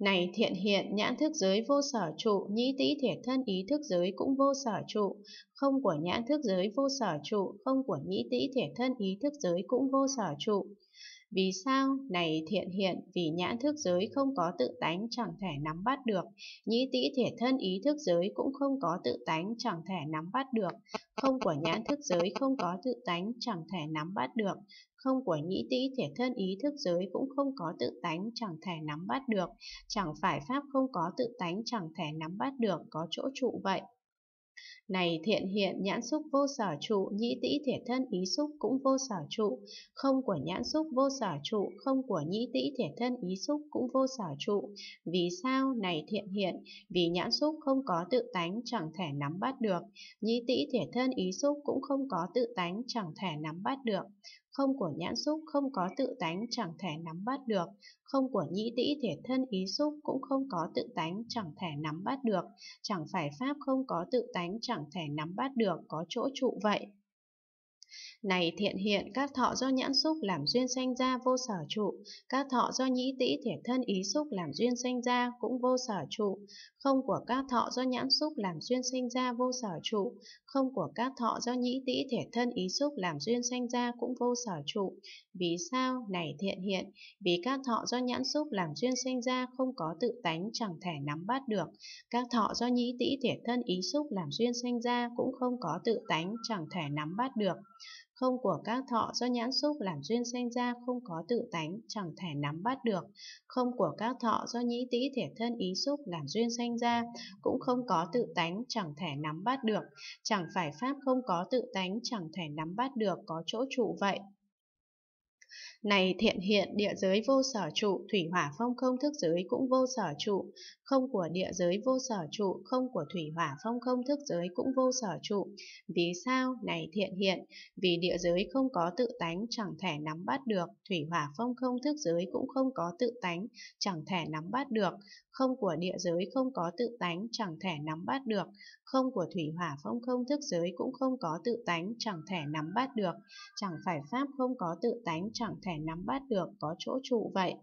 Này thiện hiện, nhãn thức giới vô sở trụ, nhĩ tĩ thể thân ý thức giới cũng vô sở trụ. Không của nhãn thức giới vô sở trụ, không của nhĩ tĩ thể thân ý thức giới cũng vô sở trụ. Vì sao? Này thiện hiện, vì nhãn thức giới không có tự tánh chẳng thể nắm bắt được. Nhĩ tĩ thể thân ý thức giới cũng không có tự tánh chẳng thể nắm bắt được. Không của nhãn thức giới không có tự tánh chẳng thể nắm bắt được. Không của nhĩ tĩ thể thân ý thức giới cũng không có tự tánh chẳng thể nắm bắt được. Chẳng phải pháp không có tự tánh chẳng thể nắm bắt được có chỗ trụ vậy. Này thiện hiện nhãn xúc vô sở trụ, nhĩ tĩ thể thân ý xúc cũng vô sở trụ, không của nhãn xúc vô sở trụ, không của nhĩ tĩ thể thân ý xúc cũng vô sở trụ. Vì sao? Này thiện hiện, vì nhãn xúc không có tự tánh chẳng thể nắm bắt được, nhĩ tĩ thể thân ý xúc cũng không có tự tánh chẳng thể nắm bắt được không của nhãn xúc không có tự tánh chẳng thể nắm bắt được, không của nhĩ tĩ thể thân ý xúc cũng không có tự tánh chẳng thể nắm bắt được, chẳng phải pháp không có tự tánh chẳng thể nắm bắt được có chỗ trụ vậy. Này thiện hiện, các thọ do nhãn xúc làm duyên sanh ra vô sở trụ, các thọ do nhĩ tĩ thể thân ý xúc làm duyên sanh ra cũng vô sở trụ, không của các thọ do nhãn xúc làm duyên sanh ra vô sở trụ, không của các thọ do nhĩ tĩ thể thân ý xúc làm duyên sanh ra cũng vô sở trụ. Vì sao? Này thiện hiện, vì các thọ do nhãn xúc làm duyên sanh ra không có tự tánh chẳng thể nắm bắt được, các thọ do nhĩ tĩ thể thân ý xúc làm duyên sanh ra cũng không có tự tánh chẳng thể nắm bắt được không của các thọ do nhãn xúc làm duyên sanh ra không có tự tánh, chẳng thể nắm bắt được, không của các thọ do nhĩ tĩ thể thân ý xúc làm duyên sanh ra cũng không có tự tánh, chẳng thể nắm bắt được, chẳng phải pháp không có tự tánh, chẳng thể nắm bắt được có chỗ trụ vậy. Này thiện hiện địa giới vô sở trụ, thủy hỏa phong không thức giới cũng vô sở trụ, không của địa giới vô sở trụ, không của thủy hỏa phong không thức giới cũng vô sở trụ. Vì sao? Này thiện hiện, vì địa giới không có tự tánh chẳng thể nắm bắt được, thủy hỏa phong không thức giới cũng không có tự tánh, chẳng thể nắm bắt được, không của địa giới không có tự tánh chẳng thể nắm bắt được, không của thủy hỏa phong không thức giới cũng không có tự tánh chẳng thể nắm bắt được, chẳng phải pháp không có tự tánh chẳng thể nắm bắt được có chỗ trụ vậy.